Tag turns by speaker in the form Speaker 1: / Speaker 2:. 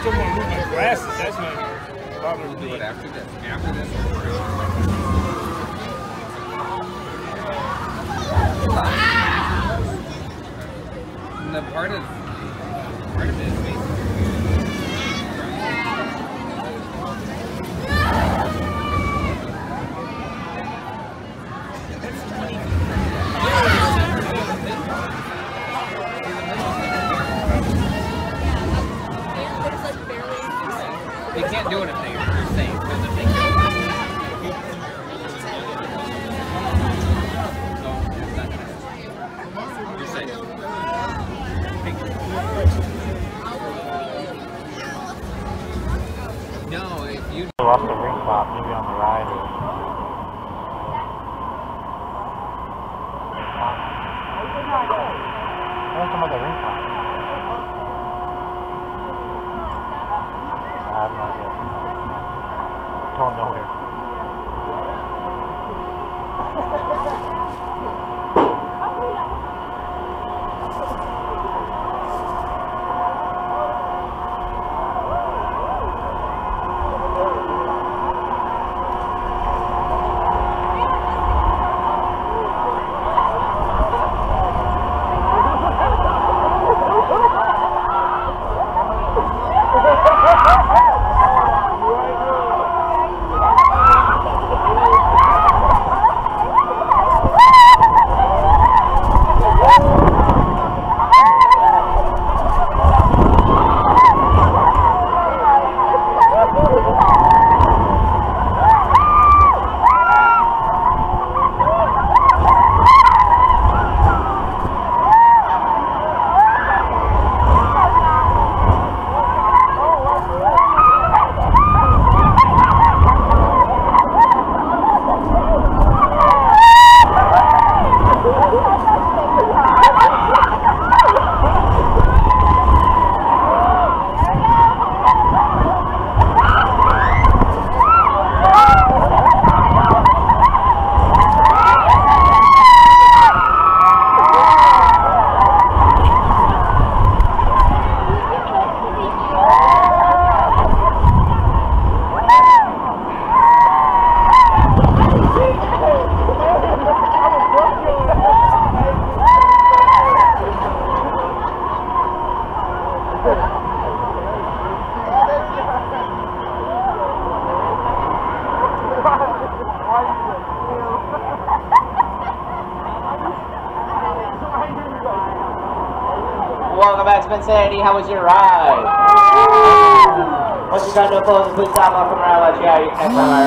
Speaker 1: I
Speaker 2: just don't want to move my glasses. That's not bothering
Speaker 3: do it after this. After this. The part of part of it is basically They can't do anything. You're safe. Because if no, if you
Speaker 4: lost the ring pop, maybe on the ride or. I want some other ring pop. I have no idea. Don't
Speaker 5: Welcome back to Spinsanity. How was your ride? Once you're done to close, please stop off from around. Let you out. You can next time I ride.